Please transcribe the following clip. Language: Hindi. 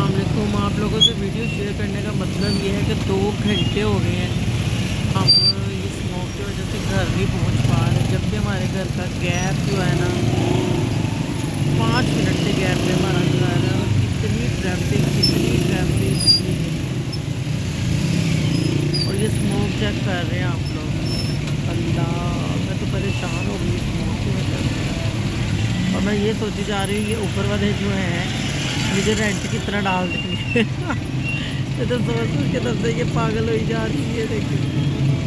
असलकुम आप लोगों से वीडियो शेयर करने का मतलब ये है कि दो घंटे हो गए हैं। हम इस स्मोक की वजह से घर नहीं पहुँच पा रहे जब भी हमारे घर का गैप जो है ना, पाँच मिनट के गैप में हमारा घर। है और कितनी ट्रैफ़िक कितनी ट्रैफ़िक और ये स्मोक चेक कर रहे हैं आप लोग। अल्लाह, मैं तो परेशान हो गई स्मोक की वजह से। और मैं ये सोची जा रही हूँ, ये ऊपर वाले जो हैं मुझे रेंट कितना डाल देंगे तो सोच के तब से ये पागल हो जा रही है देखिए